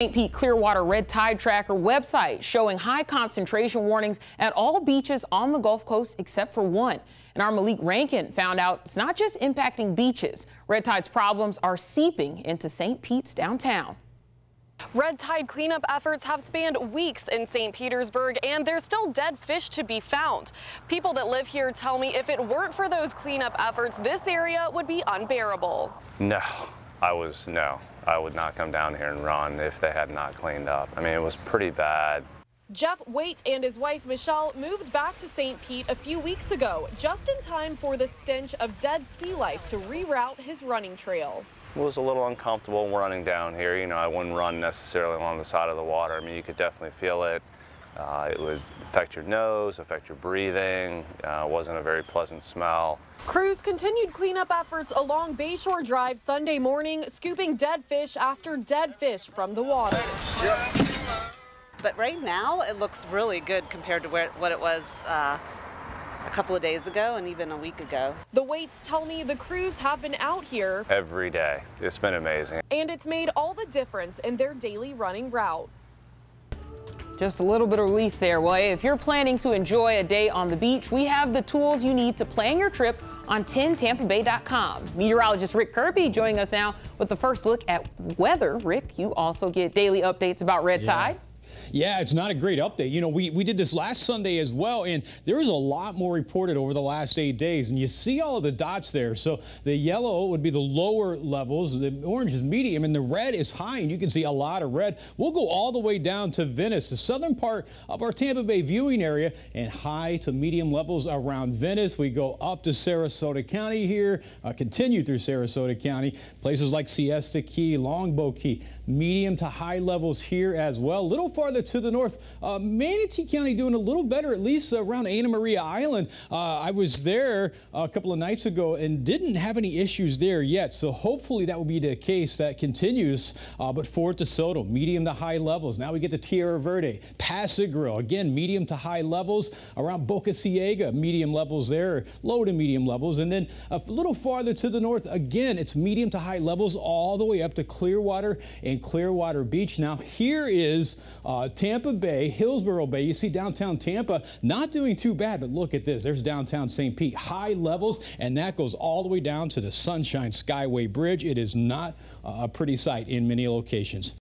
St. Pete Clearwater Red Tide Tracker website showing high concentration warnings at all beaches on the Gulf Coast except for one. And our Malik Rankin found out it's not just impacting beaches. Red tide's problems are seeping into St. Pete's downtown. Red tide cleanup efforts have spanned weeks in St. Petersburg, and there's still dead fish to be found. People that live here tell me if it weren't for those cleanup efforts, this area would be unbearable. No, I was, no, I would not come down here and run if they had not cleaned up. I mean, it was pretty bad. Jeff Waite and his wife Michelle moved back to St. Pete a few weeks ago, just in time for the stench of dead sea life to reroute his running trail. It was a little uncomfortable running down here. You know, I wouldn't run necessarily along the side of the water. I mean, you could definitely feel it. Uh, it would affect your nose, affect your breathing. Uh, wasn't a very pleasant smell. Crews continued cleanup efforts along Bayshore Drive Sunday morning, scooping dead fish after dead fish from the water. But right now, it looks really good compared to where, what it was uh, a couple of days ago and even a week ago. The Waites tell me the crews have been out here every day. It's been amazing. And it's made all the difference in their daily running route. Just a little bit of relief there. Well, if you're planning to enjoy a day on the beach, we have the tools you need to plan your trip on 10tampabay.com. Meteorologist Rick Kirby joining us now with the first look at weather. Rick, you also get daily updates about red yeah. tide. Yeah, it's not a great update. You know, we, we did this last Sunday as well, and there was a lot more reported over the last eight days, and you see all of the dots there. So the yellow would be the lower levels, the orange is medium, and the red is high, and you can see a lot of red. We'll go all the way down to Venice, the southern part of our Tampa Bay viewing area, and high to medium levels around Venice. We go up to Sarasota County here, uh, continue through Sarasota County, places like Siesta Key, Longboat Key, medium to high levels here as well. Little farther to the north, uh, Manatee County doing a little better, at least around Anna Maria Island. Uh, I was there a couple of nights ago and didn't have any issues there yet. So hopefully that will be the case that continues. Uh, but Fort DeSoto, medium to high levels. Now we get to Tierra Verde, Pass-a-Grille, again, medium to high levels. Around Boca Ciega, medium levels there, low to medium levels. And then a little farther to the north, again, it's medium to high levels all the way up to Clearwater and Clearwater Beach. Now here is uh, Tampa Bay, Hillsborough Bay. You see downtown Tampa not doing too bad, but look at this. There's downtown St. Pete, high levels, and that goes all the way down to the Sunshine Skyway Bridge. It is not a pretty sight in many locations.